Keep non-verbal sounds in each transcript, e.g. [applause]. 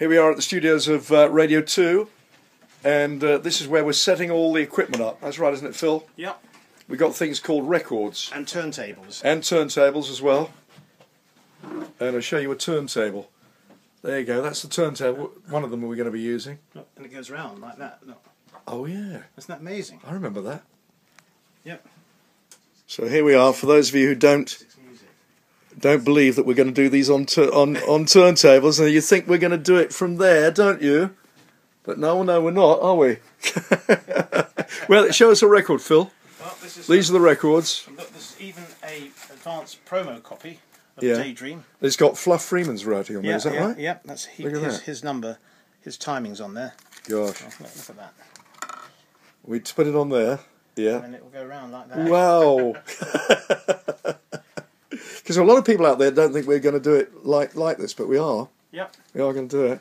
Here we are at the studios of uh, Radio 2, and uh, this is where we're setting all the equipment up. That's right, isn't it, Phil? Yep. We've got things called records And turntables. and turntables as well. And I'll show you a turntable. There you go, that's the turntable. One of them we're going to be using. And it goes round like that. Look. Oh, yeah, Isn't that amazing? I remember that. Yep. So here we are. For those of you who don't don't believe that we're going to do these on tu- on on turntables, and you think we're going to do it from there, don't you? But no, no, we're not, are we? [laughs] well, show us a record, Phil. Well, this is These are the records. Look, there's even a advanced promo copy of Yeah. Daydream. It's got Fluff Freeman's writing on there. Yeah, Is that yeah, right? Yeah, that's he, his, that. his number, his timings on there. Gosh, Oh, look, look at that. we put it on there. Yeah. And it will go round like that. Wow. [laughs] Because a lot of people out there don't think we're going to do it like like this, but we are. Yep. We are going to do it.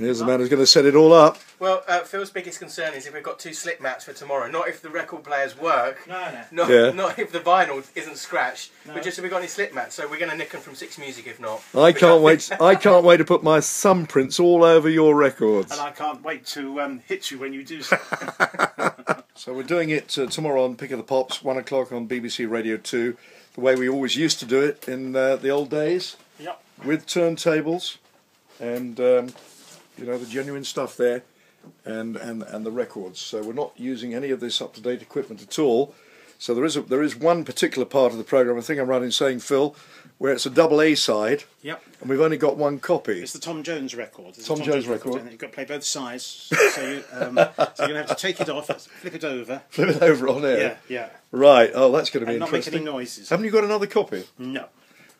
And here's the man who's going to set it all up. Well, uh, Phil's biggest concern is if we've got two slip mats for tomorrow. Not if the record players work. No, no. Not, Yeah. not if the vinyl isn't scratched, No. but just if we've got any slip mats. So we're going to nick them from Six Music if not. I can't wait. [laughs] I can't wait to put my thumbprints all over your records. And I can't wait to um, hit you when you do so. [laughs] So we're doing it uh, tomorrow on Pick of the Pops, one o'clock on BBC Radio Two, the way we always used to do it in uh, the old days, yep. with turntables, and um, you know the genuine stuff there, and, and and the records. So we're not using any of this up to date equipment at all. So there is a, there is one particular part of the program. I think I'm right in saying Phil, where it's a double A side, Yep. and we've only got one copy. It's the Tom Jones record. It's Tom a Jones record. and You've got to play both sides. So, you, um, so you're going to have to take it off, flip it over. [laughs] Flip it over on air. yeah. Right. Oh, that's going to be And not make interesting. any noises. Haven't you got another copy? No.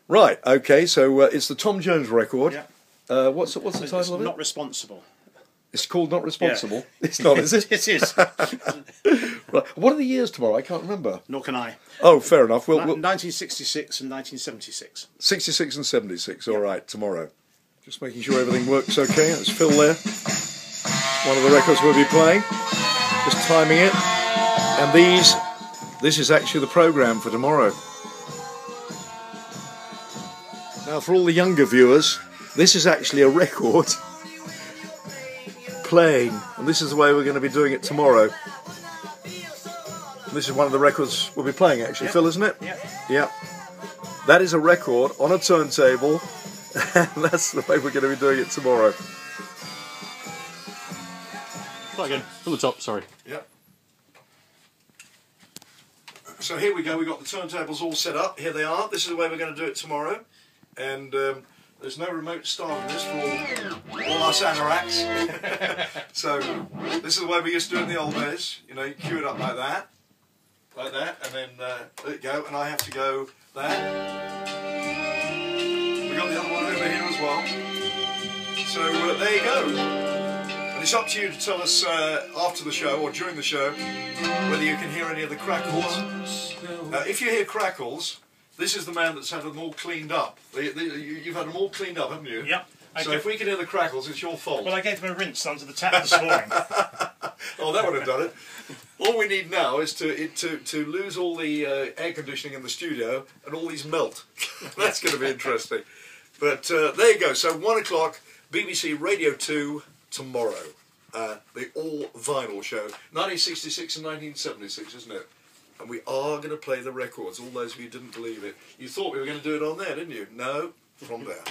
Right. Okay. So uh, it's the Tom Jones record. Yeah. Uh, what's the, what's the It's title of it? not responsible. It's called Not Responsible. It's not, is it? [laughs] it is. [laughs] Right. What are the years tomorrow? I can't remember. Nor can I. Oh, fair enough. We'll, we'll 1966 and 1976. 66 and 76. All right, tomorrow. Just making sure everything works okay. That's Phil there. One of the records we'll be playing. Just timing it. And these, this is actually the program for tomorrow. Now, for all the younger viewers, this is actually a record playing, and this is the way we're going to be doing it tomorrow. This is one of the records we'll be playing, actually, Yep. Phil, isn't it? Yep. Yeah. That is a record on a turntable, [laughs] and that's the way we're going to be doing it tomorrow. Try again. From the top, sorry. Yep. So here we go. We've got the turntables all set up. Here they are. This is the way we're going to do it tomorrow. And um, there's no remote start on this for all, us anoraks. [laughs] so this is the way we used to do it in the old days. You know, you cue it up like that, like that, and then uh, let it go. And I have to go there. We got the other one over here as well. So uh, there you go. And it's up to you to tell us uh, after the show or during the show whether you can hear any of the crackles. Uh, if you hear crackles, this is the man that's had them all cleaned up. The, the, you, you've had them all cleaned up, haven't you? Yep. I So if we can hear the crackles, it's your fault. well, I gave them a rinse under the tap this morning. [laughs] [laughs] oh, that would have done it. All we need now is to it, to to lose all the uh, air conditioning in the studio and all these melt. [laughs] That's going to be interesting. But uh, there you go. So one o'clock, BBC Radio Two tomorrow. Uh, the all vinyl show, 1966 and 1976, isn't it? And we are going to play the records. All those of you didn't believe it, you thought we were going to do it on there, didn't you? No, from there.